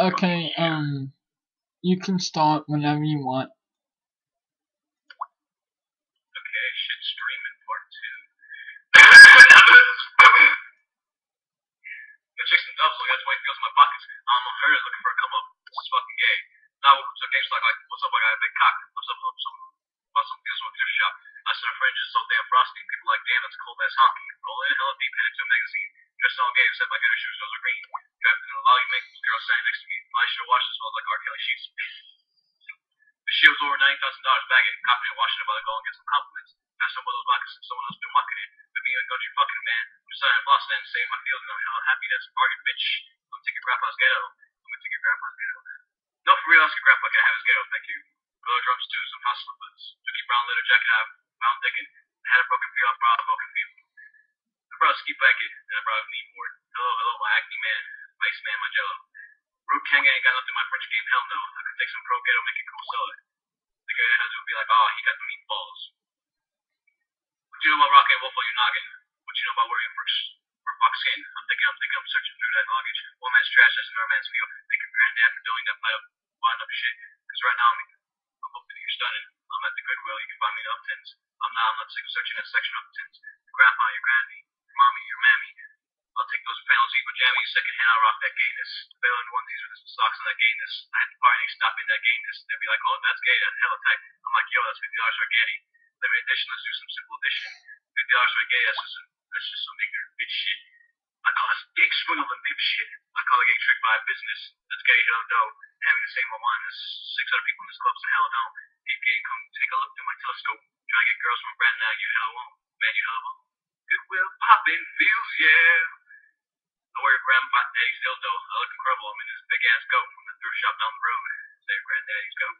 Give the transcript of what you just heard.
Okay, um, you can start whenever you want. Okay, shit streaming part two. the chicks and dubs, I got 20 girls in my pockets. I don't know her looking for a come up. This is fucking gay. Now welcome to GameStop. Like, what's up? I got a big cock. I'm some, some, some, about some deals from a thrift shop. I said her fringe is so damn frosty. People like, damn, that's cold ass honky. Rolling hella deep into a magazine. Dressed all gay, except my good shoes, those are green. The shit was over ninety thousand dollars bagging. Copping and washing it while I go and get some compliments. Got some of those moccasins, someone else been walking it. But me and country fucking man. I'm just out Boston and saving my feelings. I'm hell happy that's bargain, bitch. I'm gonna take your grandpa's ghetto. I'm gonna take your grandpa's ghetto. No, for real, ask your grandpa can have his ghetto, thank you. Blow drums too, some house slippers. Dookie brown leather jacket I found thinking. I had a broken feel, I brought a broken feel. I brought a ski blanket, and I brought a knee board. Hello, hello, my acne man. Ice man, my jello. Root Kang ain't got nothing in my French game, hell no. I could take some pro ghetto, make it cool, sell it. The guy has would be like, oh, he got the meatballs. What you know about rocking wolf on your noggin? What you know about wearing fur, fur fox skin? I'm thinking, I'm thinking, I'm searching through that luggage. One man's trash, that's another man's feel. Thank you, granddad, for doing that pile wind up shit. Cause right now, I'm, I'm hoping you're stunning. I'm at the Goodwill, you can find me in Uptons. I'm not, I'm not sick of searching that section of Uptons. Your grandpa, your granny, pajamas, second I'll rock that gayness. Bail in onesies with socks on that gayness. I had to and stop in that gayness. They'd be like, oh, that's gay, that's hella tight. I'm like, yo, that's $50 for a Getty. Limited edition, let's do some simple addition. $50 for a gay, that's just some, that's just some ignorant bitch shit. I call this gay swindle and shit. I call it getting tricked by a business. That's gay hella dough. Having the same old wine as six other people in this club, so hella don't. Deep gay, come take a look through my telescope. Try and get girls from Brandon now, you hella won't. Man, you hella won't. Goodwill poppin' feels, yeah. Your grandpa daddy's dildo. I look incredible. I'm in this big ass goat from the thrift shop down the road. Your granddaddy's goat.